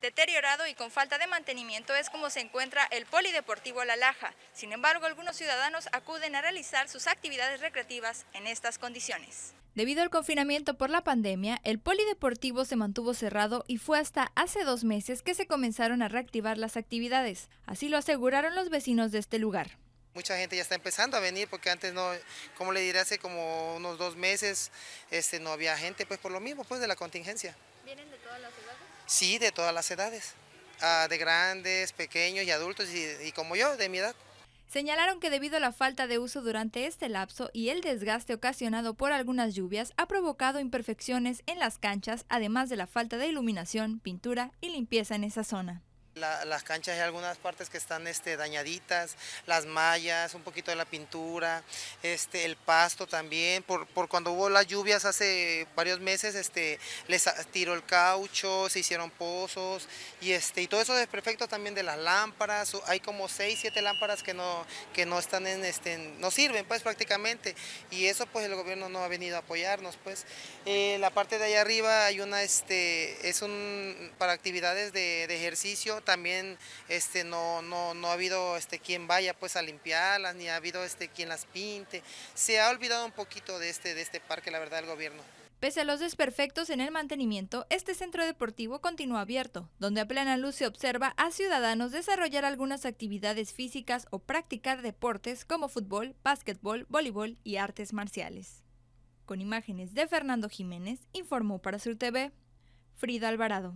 Deteriorado y con falta de mantenimiento es como se encuentra el Polideportivo La Laja. Sin embargo, algunos ciudadanos acuden a realizar sus actividades recreativas en estas condiciones. Debido al confinamiento por la pandemia, el polideportivo se mantuvo cerrado y fue hasta hace dos meses que se comenzaron a reactivar las actividades. Así lo aseguraron los vecinos de este lugar. Mucha gente ya está empezando a venir porque antes no, como le diré, hace como unos dos meses este, no había gente, pues por lo mismo, pues de la contingencia. ¿Vienen de todas las edades? Sí, de todas las edades, ah, de grandes, pequeños y adultos y como yo, de mi edad. Señalaron que debido a la falta de uso durante este lapso y el desgaste ocasionado por algunas lluvias ha provocado imperfecciones en las canchas, además de la falta de iluminación, pintura y limpieza en esa zona las canchas hay algunas partes que están este, dañaditas, las mallas, un poquito de la pintura, este, el pasto también, por, cuando hubo las lluvias hace varios meses, este, les tiró el caucho, se hicieron pozos y, este, y todo eso es perfecto también de las lámparas, hay como 6, 7 lámparas que no, que no están en, este, no sirven pues prácticamente. Y eso pues el gobierno no ha venido a apoyarnos pues. Eh, la parte de allá arriba hay una, este, es un, para actividades de, de ejercicio, también este, no, no, no ha habido este, quien vaya pues a limpiarlas, ni ha habido este, quien las pinte. Se ha olvidado un poquito de este, de este parque, la verdad, el gobierno. Pese a los desperfectos en el mantenimiento, este centro deportivo continúa abierto, donde a plena luz se observa a ciudadanos desarrollar algunas actividades físicas o practicar deportes como fútbol, básquetbol, voleibol y artes marciales. Con imágenes de Fernando Jiménez, informó para Sur TV Frida Alvarado.